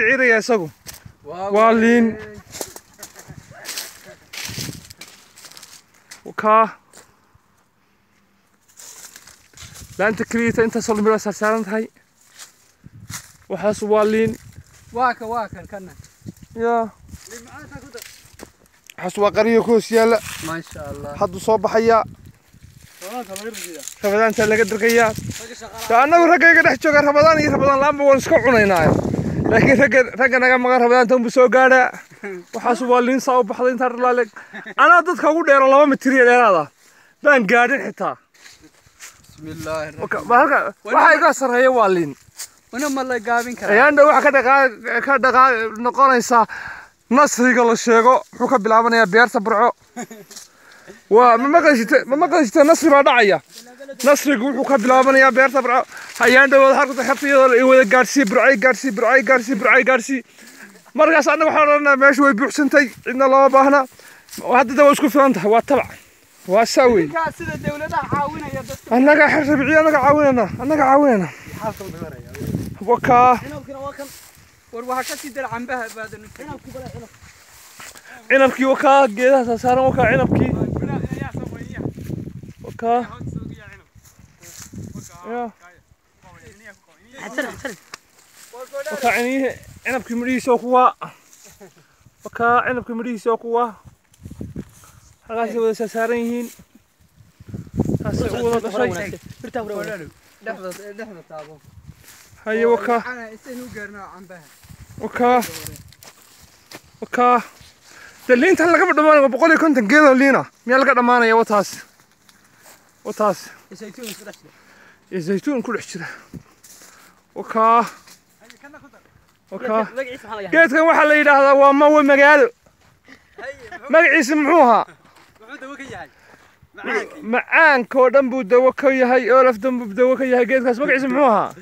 ciiraya isagu waa liin kaa laanta keliyata intaasoo lamida saarsaaran tahay waxaas waa liin waa ka waa kan kana yaa waxaas waa qariyo ku hoos yaalla maasha allah hadduu soo baxayaa rabadaantaa laga dirgayaa de annagu ragga iga dhex jooga rabadaan iyo rabadaan laanba waan iska cunaynaa لكن ثقنا كم غرفة أنتم بسوق قادة وحاسو بالين صاوب بحضين ثار لالك أنا ضد كقول دير الله ما متري دير هذا بان قادة حتى بسم الله الرحمن الرحيم وحاجة صار هي بالين وأنا ما الله يقابين كذا يعني دو حكذا قا كذا قا نقول إنسا نص هي قال الشيخو حكى بلعبنا يا بيرس برعو وما ما قلت ما ما قلت نصي بعد عيا نصرك وحوك بلابني يا بيرتا برا هيا انت وظهرك تحفي وذا قارسي برعي قارسي برعي قارسي برعي قارسي مرقع سعنا وحررنا ماشي ويبيع سنتي عندنا الله باهنا وهذا دا واسكو في انتها واتبع واسوي أنا قا حر سبعي أنا قا عاوينا أنا قا عاوينا وكا عنبها بعد عنبكي وكا قيدها سارم وكا عنبكي وكا cambaha wakaa wakaa de liintan lagama dhammaanayo boqol iyo konton geedoo liina miyaa laga dhammaanaya wataas wataas isaytuun isku dhexda إيه، زيتون كل حشرة وكا. وكا. قلت كم واحد اللي هذا وما هو مجال ما يسمعوها. معان كودن بودا وكا هاي اولف دم بودا وكا هاي قلت كم اسمعوها